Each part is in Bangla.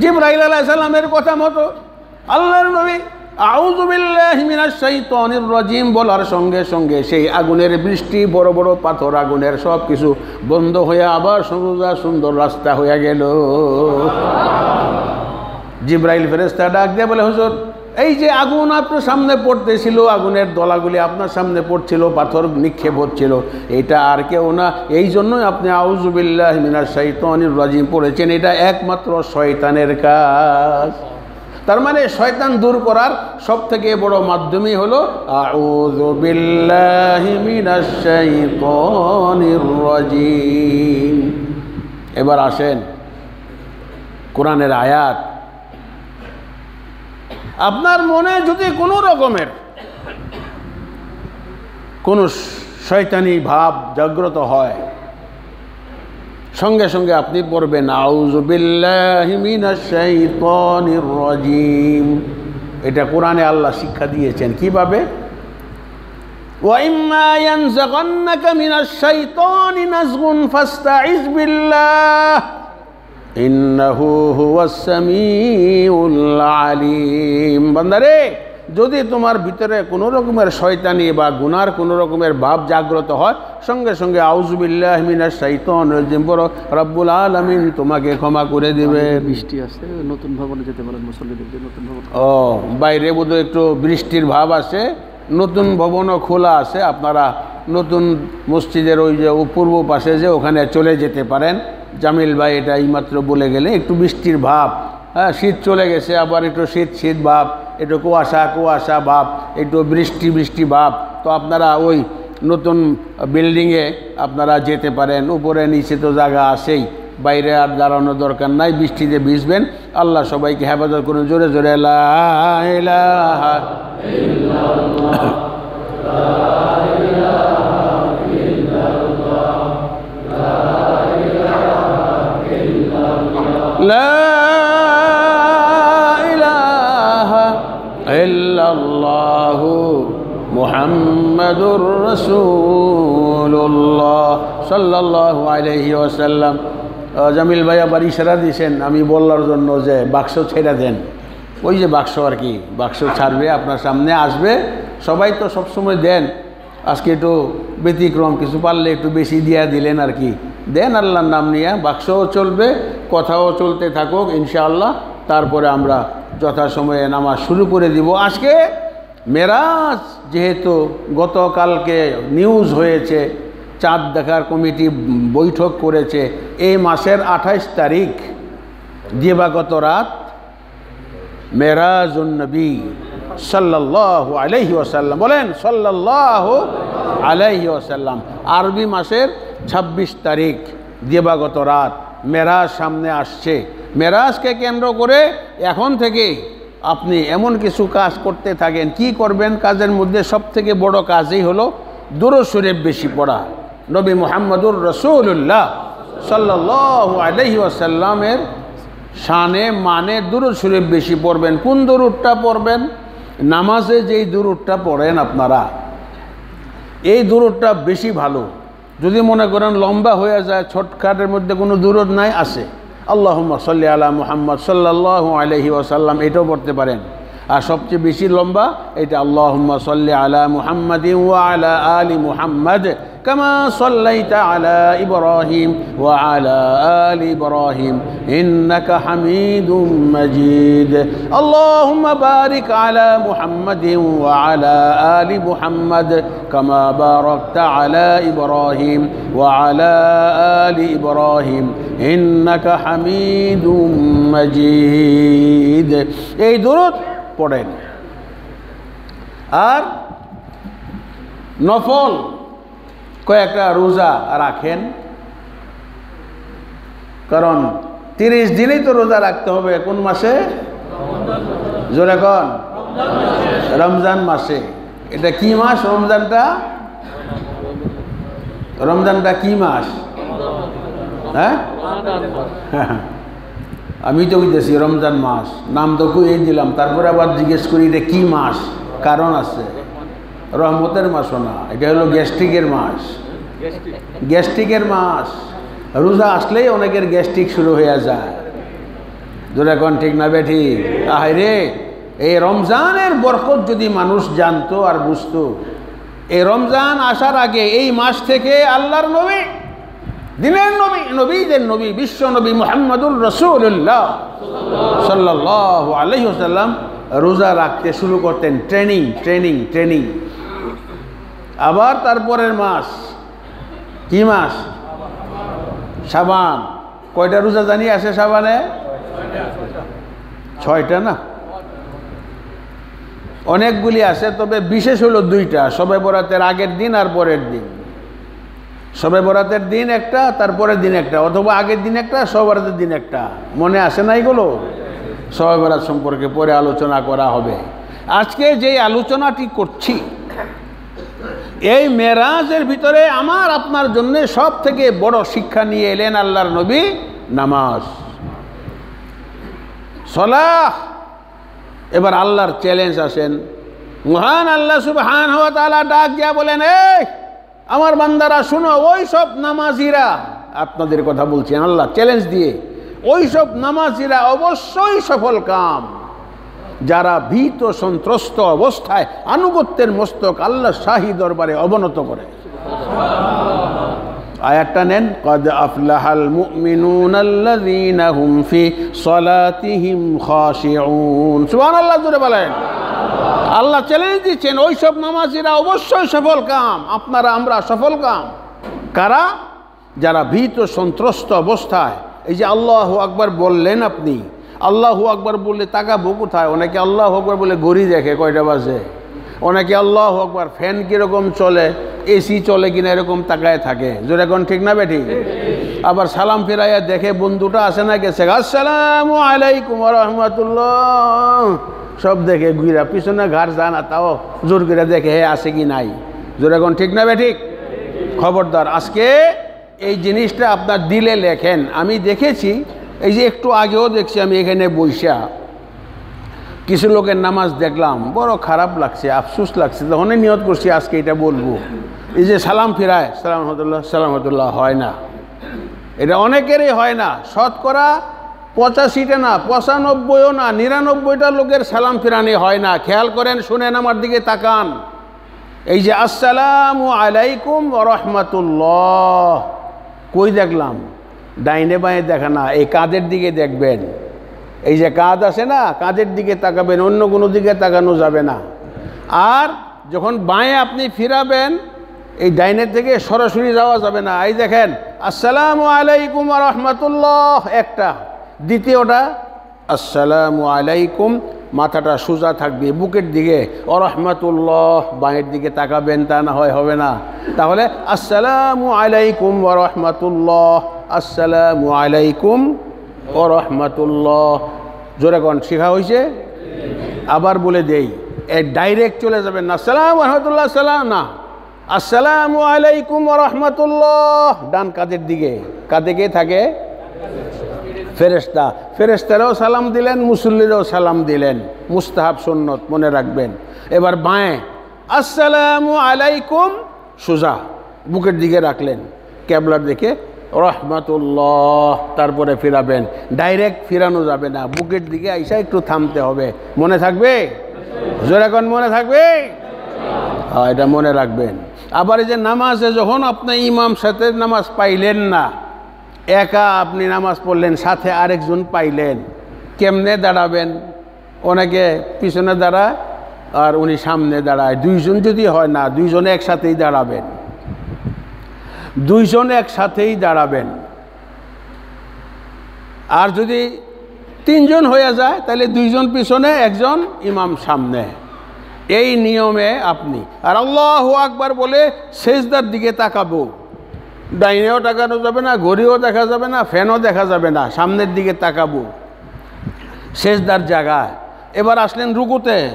জিব্রাইল আলাইসাল্লামের কথা মতো আল্লাহর নবী রাজিম বলার সঙ্গে সঙ্গে সেই আগুনের বৃষ্টি, বড় বড় পাথর আগুনের সব কিছু বন্ধ হয়ে আবার সুন্দর সুন্দর রাস্তা হয়ে গেল। জিব্রাইল ফেরেস্তা ডাক দিয়ে বলে, হুজুর এই যে আগুন আপনার সামনে পড়তেছিল, আগুনের দলাগুলি আপনার সামনে পড়ছিল, পাথর নিক্ষেপ হচ্ছিল, এটা আর কেউ না। এই জন্যই আপনি আউজুবিল্লাহ মিনার শৈতানির রাজিম পড়েছেন, এটা একমাত্র শয়তানের কাজ। তার মানে শয়তান দূর করার সব থেকে বড় মাধ্যমই হলো এবার আসেন কোরআনের আয়াত। আপনার মনে যদি কোনো রকমের কোনো শয়তানি ভাব জাগ্রত হয়, সঙ্গে সঙ্গে আপনি পড়বেন রাজিম। এটা কোরআনে আল্লাহ শিক্ষা দিয়েছেন। কীভাবে? ওয়াইম্মা আলিম। বান্দারে যদি তোমার ভিতরে কোনো রকমের শয়তানি বা গুনার কোনো রকমের ভাব জাগ্রত হয় সঙ্গে সঙ্গে আউজুবিল্লাহ মিনাশ শাইতান রাজিম। বড় রব্বুল আলামিন তোমাকে ক্ষমা করে দিবে। বৃষ্টি আছে নতুন ভবনে যেতে পারেন মুসল্লিদের নতুন ভবন। ও বাইরে বোধ একটু বৃষ্টির ভাব আছে। নতুন ভবনও খোলা আছে আপনারা নতুন মসজিদের ওই যে পূর্ব পাশে যে ওখানে চলে যেতে পারেন। জামিল ভাই এটা এইমাত্র বলে গেলে, একটু বৃষ্টির ভাব। হ্যাঁ শীত চলে গেছে, আবার একটু শীত শীত ভাব, একটু কুয়াশা কুয়াশা ভাব, একটু বৃষ্টি বৃষ্টি ভাব। তো আপনারা ওই নতুন বিল্ডিংয়ে আপনারা যেতে পারেন, উপরে, নিচে তো জায়গা আছেই, বাইরে আর দাঁড়ানোর দরকার নাই, বৃষ্টিতে ভিজবেন। আল্লাহ সবাইকে হেফাজত করুন, জোরে জোরে, লা لا إله إلا الله محمد رسول الله صلى الله عليه وسلم জামিল ভাই আবার ইশারা দিয়েছেন আমি বলার জন্য যে বাক্স ছেড়ে দেন ওই যে বাক্স আর কি বাক্স ছাড়বে আপনার সামনে আসবে সবাই তো সবসময় দেন আজকে একটু ব্যতিক্রম কিছু পারলে একটু বেশি দিয়া দিলেন আর কি দেন আল্লাহর নাম নিয়ে বাক্সও চলবে কথাও চলতে থাকুক, ইনশাআল্লাহ। তারপরে আমরা যথাসময়ে নামাজ শুরু করে দিব। আজকে মেরাজ যেহেতু গতকালকে নিউজ হয়েছে, চাঁদ দেখার কমিটি বৈঠক করেছে, এই মাসের আঠাইশ তারিখ, দিবাগত রাত মেরাজুন্নবী সাল্লাহ আলহি ওসাল্লাম বলেন সাল্লাহ আলহি ওসাল্লাম আরবি মাসের ২৬ তারিখ, দিবাগত রাত। মেরাজ সামনে আসছে। মেরাজকে কেন্দ্র করে এখন থেকে আপনি এমন কিছু কাজ করতে থাকেন। কি করবেন? কাজের মধ্যে সব থেকে বড় কাজই হলো দুরশরীফ বেশি পড়া। নবী মোহাম্মদুর রসুল্লাহ সাল্লাহ আলহি আসাল্লামের শানে মানে দুরুদ শরীফ বেশি পড়বেন। কোন দুরুদটা পড়বেন? নামাজে যেই দুরুদটা পড়েন আপনারা, এই দুরুদটা বেশি ভালো। যদি মনে করেন লম্বা হয়ে যায় ছটকাটের মধ্যে কোনো দূরত নাই, আছে। আল্লাহ সাল্লি আলা মুহাম্মদ সাল্লাহ আলহি ওসাল্লাম এটাও পড়তে পারেন। আর সবচেয়ে বেশি লম্বা, এটা আল্লাহ সাল্লি আলা মুহাম্মদ আলা আলী মুহাম্মদ كما صليت على إبراهيم وعلى آل إبراهيم إنك حميد مجيد اللهم بارك على محمد وعلى آل محمد كما باركت على إبراهيم وعلى آل إبراهيم إنك حميد مجيد এই দূরত পড়েন আর নফল কয়েকটা রোজা রাখেন। কারণ তিরিশ দিনেই তো রোজা রাখতে হবে, কোন মাসে? জোরে কন। রমজান মাসে। এটা কি মাস রমজানটা? রমজানটা কি মাস? হ্যাঁ? আমি তো বুঝতেছি রমজান মাস। নাম তো কুই দিলাম, তারপরে আবার জিজ্ঞেস করি, এটা কি মাস? কারণ আছে। রহমতের মাসও না, এটা হলো গ্যাস্ট্রিকের মাস। গ্যাস্ট্রিকের মাস। রোজা আসলেই অনেকের গ্যাস্ট্রিক শুরু হয়ে যায়। এখন ঠিক না বেঠি রে, এই রমজানের বরকত যদি মানুষ জানতো আর বুঝতো, এই রমজান আসার আগে এই মাস থেকে আল্লাহর নবী, দিনের নবী, নবীদের নবী, বিশ্ব নবী মোহাম্মদুর রসুল্লাহ সাল্লাহ আলহিহাল্লাম রোজা রাখতে শুরু করতেন। ট্রেনিং ট্রেনিং ট্রেনিং আবার তারপরের মাস। কি মাস? সাবান কয়টা রোজা জানি আছে সাবানে ছয়টা না? অনেকগুলি আছে, তবে বিশেষ হলো দুইটা, সবে বরাতের আগের দিন আর পরের দিন। সবে বরাতের দিন একটা তারপরের দিন একটা, অথবা আগের দিন একটা, সবে বরাতের দিন একটা। মনে আসে না এগুলো? সবে বরাত সম্পর্কে পরে আলোচনা করা হবে। আজকে যে আলোচনাটি করছি এই মেরাজের ভিতরে আমার আপনার জন্য সব থেকে বড় শিক্ষা নিয়ে এলেন আল্লাহর নবী নামাজ। সলাহ। এবার আল্লাহর চ্যালেঞ্জ আসেন। মহান আল্লাহ সুবহান হওয়া তালা ডাক দিয়া বলেন, এই, আমার বান্দারা, শুনো ওই সব নামাজিরা আপনাদের কথা বলছেন আল্লাহ চ্যালেঞ্জ দিয়ে ওই সব নামাজিরা অবশ্যই সফল কাম। যারা ভীত সন্ত্রস্ত অবস্থায় আনুগত্যের মস্তক আল্লাহ শাহী দরবারে অবনত করে। আয়াতটা নেন, কদ আফলাহাল মুমিনুন আল্লাযীনা হুম ফি সলাতিহিম খাশিউন। সুবহানাল্লাহ, জোরে বলেন। আল্লাহ চ্যালেঞ্জ দিচ্ছেন ওই সব নামাজিরা অবশ্যই সফল কাম, আপনারা আমরা সফল কাম। কারা? যারা ভীত সন্ত্রস্ত অবস্থায়। এই যে আল্লাহ আকবার বললেন আপনি আল্লাহু আকবার বললে তাকাবো কোথায়? অনেকে আল্লাহ আকবার বলে গড়ি দেখে, কয়টা বাজে? অনেকে আল্লাহ আকবার, ফ্যান কীরকম চলে এসি চলে কিনা এরকম তাকায় থাকে। যেরকম ঠিক না বেঠি আবার সালাম ফিরাইয়া দেখে বন্ধুটা আসে না গেছে, আসসালামু আলাইকুম রহমতুল্লাহ সব দেখে ঘুরা পিছনে ঘাট যা না তাও জোর করে দেখে, হে আসে কি নাই? যেরকম ঠিক না বেঠিক? খবরদার, আজকে এই জিনিসটা আপনার দিলে লেখেন। আমি দেখেছি এই যে একটু আগেও দেখছি আমি এখানে বৈশা কিছু লোকের নামাজ দেখলাম, বড় খারাপ লাগছে, আফসুস লাগছে। তখন নিয়ত করছি আজকে এটা বলব। এই যে সালাম ফিরায় সালাম হতুল্লাহ সালাম হতুল্লাহ হয় না। এটা অনেকেরই হয় না। শতকরা পঁচাশিটা না, পঁচানব্বইও না, নিরানব্বইটা লোকের সালাম ফিরানি হয় না। খেয়াল করেন, শুনেন আমার দিকে তাকান। এই যে, আসসালামু আলাইকুম রহমতুল্লাহ। কই দেখলাম? ডাইনে বাঁয়ে দেখা না, এই কাঁধের দিকে দেখবেন। এই যে কাঁধ আছে না, কাঁধের দিকে তাকাবেন, অন্য কোনো দিকে তাকানো যাবে না। আর যখন বাঁয়ে আপনি ফিরাবেন, এই ডাইনের থেকে সরাসরি যাওয়া যাবে না। এই দেখেন, আসসালামু আলাইকুম রহমতুল্লাহ, একটা। দ্বিতীয়টা, আসসালামু আলাইকুম, মাথাটা সোজা থাকবে, বুকের দিকে। অরহমতুল্লাহ বাঁয়ের দিকে তাকাবেন, তা না হয় হবে না। তাহলে, আসসালামু আলাইকুম ওরহমতুল্লাহ আসসালামু আলাইকুম ও রহমতুল্লাহ। জোরে কন, শেখা হয়েছে আবার বলে দেই, এ ডাইরেক্ট চলে যাবেন না। সালাম রহমতুল্লাহ, সালাম না। আসসালামু আলাইকুম রহমতুল্লাহ। ডান কাদের দিকে। কাঁধে কে থাকে? ফেরেস্তা ফেরেস্তারাও সালাম দিলেন, মুসল্লিরাও সালাম দিলেন। মুস্তাহাব সুন্নত, মনে রাখবেন। এবার বাঁয়ে, আসসালামু আলাইকুম, সোজা। বুকের দিকে রাখলেন। ক্যাবলার দিকে রহমতুল্লাহ, তারপরে ফিরাবেন। ডাইরেক্ট ফিরানো যাবে না। বুকের দিকে আইসা একটু থামতে হবে। মনে থাকবে? এখন মনে থাকবে? হ্যাঁ এটা মনে রাখবেন। আবার এই যে নামাজে যখন আপনি ইমাম সাথে নামাজ পাইলেন না, একা আপনি নামাজ পড়লেন, সাথে আরেকজন পাইলেন, কেমনে দাঁড়াবেন? অনেকে পিছনে দাঁড়ায় আর উনি সামনে দাঁড়ায়। দুইজন যদি হয় না, দুইজনে একসাথেই দাঁড়াবেন। দুইজন একসাথেই দাঁড়াবেন। আর যদি তিনজন হয়ে যায়, তাহলে দুইজন পিছনে, একজন ইমাম সামনে। এই নিয়মে আপনি। আর আল্লাহ আকবার বলে শেষদার দিকে তাকাবো। ডাইনেও তাকানো যাবে না, ঘড়িও দেখা যাবে না, ফ্যানও দেখা যাবে না, সামনের দিকে তাকাবো। শেষদার জায়গায় এবার আসলেন রুকুতে।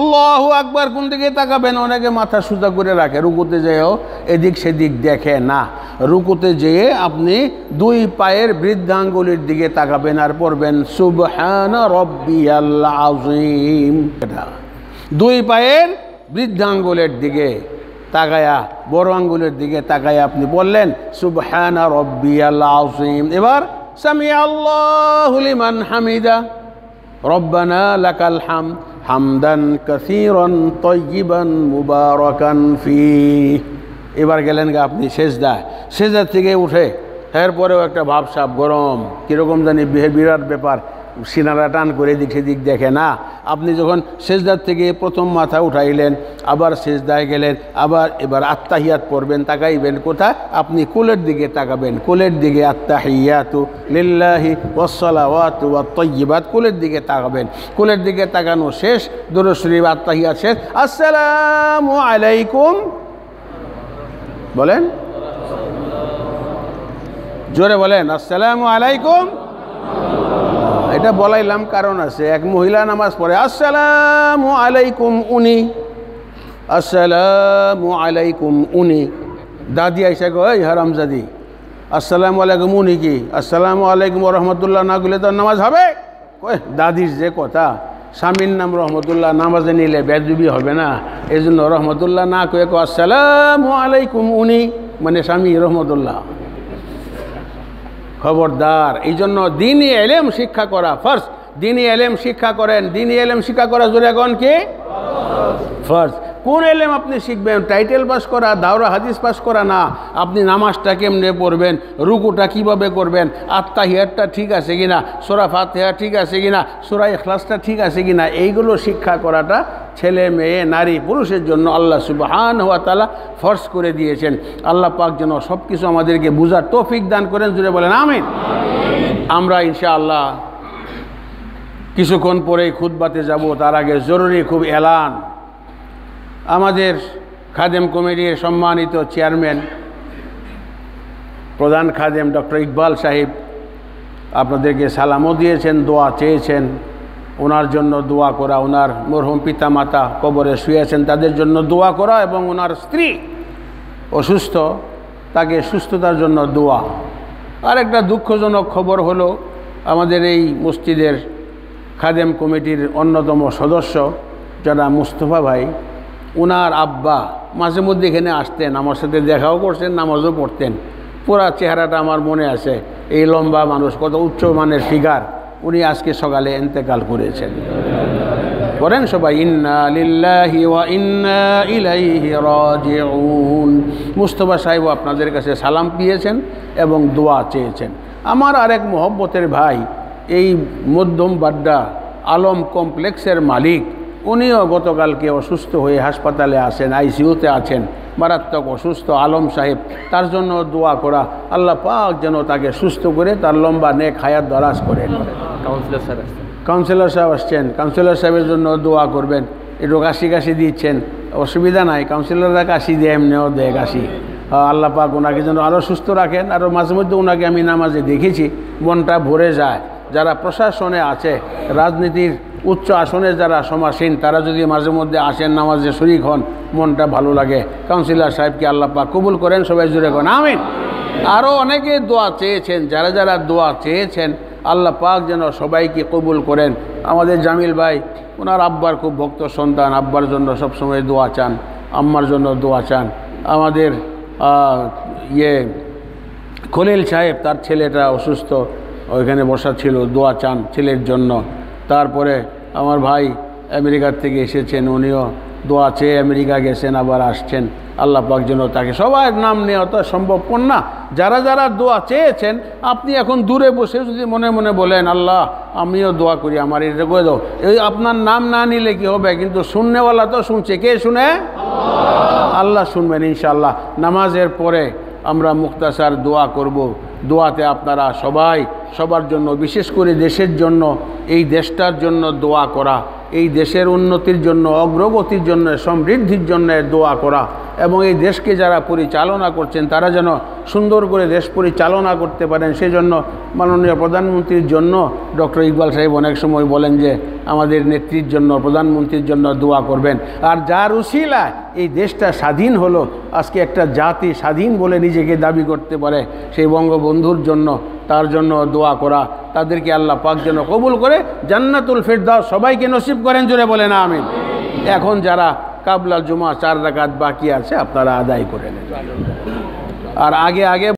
আল্লাহ আকবার, কোন দিকে তাকাবেন? অনেকে মাথা সুজা করে রাখে, রুকুতে যেয়েও এদিক সেদিক দেখে না। রুকুতে যেয়ে আপনি দুই পায়ের বৃদ্ধাঙ্গুলির দিকে তাকাবেন আর পড়বেন, সুবহান দুই পায়ের বৃদ্ধাঙ্গুলের দিকে তাকায়া, বড় আঙ্গুলের দিকে তাকায়া আপনি বললেন, সুবহান রব্বি আজিম এবার সামি আল্লাহু হামিদা, রব্বানা লাকাল হাম হামদান কাসিরন তৈবান মুবারকান ফি এবার গেলেন গা আপনি সেজদা। সেজদার থেকে উঠে এরপরেও একটা ভাবসাপ গরম। কীরকম জানি বিরাট ব্যাপার। সিনারা টান করে দিক সেদিক দেখে না। আপনি যখন সেজদার থেকে প্রথম মাথা উঠাইলেন, আবার সেজদায় গেলেন, আবার এবার আত্মাহিয়াত পড়বেন, তাকাইবেন, কোথায়? আপনি কুলের দিকে তাকাবেন। কুলের দিকে আত্মাহিয়াতু লিল্লাহি ওয়াসসালাওয়াতু ওয়াত কুলের দিকে তাকাবেন। কুলের দিকে তাকানো শেষ, দুরুদ শরীফ আত্মাহিয়াত শেষ। আসসালামু আলাইকুম। বলেন। জোরে বলেন, আসসালামু আলাইকুম। এটা বলাইলাম কারণ আছে। এক মহিলা নামাজ পড়ে, আসসালামু আলাইকুম উনি। আসসালামু আলাইকুম উনি। দাদি আইসা গো এই হারামজাদি আসসালামু আলাইকুম উনি কি? আসসালামু আলাইকুম রহমতুল্লাহ, না গেলে তো নামাজ হবে? কই দাদির যে কথা, স্বামীর নাম রহমতুল্লাহ, নামাজে নিলে বেদবি হবে না। এই জন্য রহমতুল্লাহ না কয়ে, আসসালামু আলাইকুম উনি। মানে স্বামী রহমতুল্লাহ। খবরদার। এই জন্য দিনই এলেম শিক্ষা করা ফার্স্ট দিনই এলেম শিক্ষা করেন। দিনই এলেম শিক্ষা করা জোরে কি? ফার্স্ট কোন এলেম আপনি শিখবেন? টাইটেল পাস করা, দাওরা হাদিস পাস করা না। আপনি নামাজটা কেমনে পড়বেন? রুকুটা কীভাবে করবেন? আত্মা হিয়ারটা ঠিক আছে কিনা? সোরা ফাতেহা ঠিক আছে কিনা? সোরা ইখলাসটা ঠিক আছে কিনা? এইগুলো শিক্ষা করাটা ছেলে, মেয়ে, নারী, পুরুষের জন্য আল্লাহ সুবহান হওয়া তালা ফর্স করে দিয়েছেন। আল্লাহ পাক যেন সব কিছু আমাদেরকে বুঝার তৌফিক দান করেন। জুড়ে বলেন, আমিন। আমরা ইনশাআল্লাহ কিছুক্ষণ পরেই খুদবাতে যাব। তার আগে জরুরি খুব এলান। আমাদের খাদেম কমিটির সম্মানিত চেয়ারম্যান, প্রধান খাদেম ডক্টর ইকবাল সাহেব, আপনাদেরকে সালামও দিয়েছেন, দোয়া চেয়েছেন। ওনার জন্য দোয়া করা, ওনার মরহুম পিতা মাতা কবরে শুয়েছেন, তাদের জন্য দোয়া করা এবং ওনার স্ত্রী অসুস্থ, তাকে সুস্থতার জন্য দোয়া। আর একটা দুঃখজনক খবর হলো, আমাদের এই মসজিদের খাদেম কমিটির অন্যতম সদস্য, যারা মুস্তফা ভাই ওনার আব্বা মাঝে মধ্যে এখানে আসতেন, আমার সাথে দেখাও করছেন নামাজও পড়তেন। পুরা চেহারাটা আমার মনে আছে। এই লম্বা মানুষ, কত উচ্চ মানের ফিগার, উনি আজকে সকালে এন্তেকাল করেছেন। করেন সবাই, ইন্না ওয়া মুস্তফা সাহেব আপনাদের কাছে সালাম পেয়েছেন এবং দোয়া চেয়েছেন। আমার আরেক মোহব্বতের ভাই, এই মধ্যম বাড্ডা, আলম কমপ্লেক্সের মালিক উনিও গতকালকে অসুস্থ হয়ে হাসপাতালে আছেন আইসিইউতে আছেন। মারাত্মক অসুস্থ আলম সাহেব তার জন্য দোয়া করা। আল্লাহ পাক যেন তাকে সুস্থ করে তার লম্বা নেক হায়াত দরাজ করেন। কাউন্সিলর স্যার কাউন্সিলর সাহেব আসছেন। কাউন্সিলর সাহেবের জন্য দোয়া করবেন। একটু কাশি কাশি দিচ্ছেন। অসুবিধা নাই। কাউন্সিলররা কাশি দেয় এমনিও দেয় কাশি। আল্লাহ পাক ওনাকে যেন আরও সুস্থ রাখেন। আরও মাঝে মধ্যে ওনাকে আমি নামাজে দেখেছি। মনটা ভরে যায়। যারা প্রশাসনে আছে রাজনীতির উচ্চ আসনে যারা সমাসীন, তারা যদি মাঝে মধ্যে আসেন, নামাজে শরিক হন, মনটা ভালো লাগে। কাউন্সিলর সাহেবকে আল্লাহ পাক কবুল করেন, সবাই জুড়ে করেন। আমিন। আরও অনেকে দোয়া চেয়েছেন, যারা যারা দোয়া চেয়েছেন, আল্লাহ পাক যেন সবাইকে কবুল করেন। আমাদের জামিল ভাই, ওনার আব্বার খুব ভক্ত সন্তান, আব্বার জন্য সবসময় দোয়া চান, আম্মার জন্য দোয়া চান। আমাদের ইয়ে খলিল সাহেব, তার ছেলেটা অসুস্থ, ওইখানে বসা ছিল, দোয়া চান ছেলের জন্য। তারপরে আমার ভাই আমেরিকার থেকে এসেছেন, উনিও দোয়া চেয়ে আমেরিকা গেছেন, আবার আসছেন। আল্লাহ পাক যেন তাকে সবার নাম নেওয়া তো সম্ভবপর না যারা যারা দোয়া চেয়েছেন, আপনি এখন দূরে বসে যদি মনে মনে বলেন, আল্লাহ, আমিও দোয়া করি, আমার এটা করে দাও। এই আপনার নাম না নিলে কি হবে? কিন্তু শুননেওয়ালা তো শুনছে। কে শুনে? আল্লাহ। শুনবেন ইনশাল্লাহ নামাজের পরে আমরা মুক্তাসার দোয়া করব। দোয়াতে আপনারা সবাই সবার জন্য বিশেষ করে দেশের জন্য এই দেশটার জন্য দোয়া করা। এই দেশের উন্নতির জন্য, অগ্রগতির জন্য, সমৃদ্ধির জন্য দোয়া করা এবং এই দেশকে যারা পরিচালনা করছেন, তারা যেন সুন্দর করে দেশ পরিচালনা করতে পারেন। সেজন্য মাননীয় প্রধানমন্ত্রীর জন্য ডক্টর ইকবাল সাহেব অনেক সময় বলেন যে, আমাদের নেত্রীর জন্য, প্রধানমন্ত্রীর জন্য দোয়া করবেন। আর যার উশিলা এই দেশটা স্বাধীন হলো, আজকে একটা জাতি স্বাধীন বলে নিজেকে দাবি করতে পারে, সেই বঙ্গবন্ধুর জন্য তার জন্য দোয়া করা। তাদেরকে আল্লাহ পাক যেন কবুল করে, জান্নাতুল ফেরদাও সবাইকে নসিব করেন, জোরে বলে না আমি এখন যারা কাবলা জুমা চার রাকাত বাকি আছে, আপনারা আদায় করে নেন। আর আগে আগে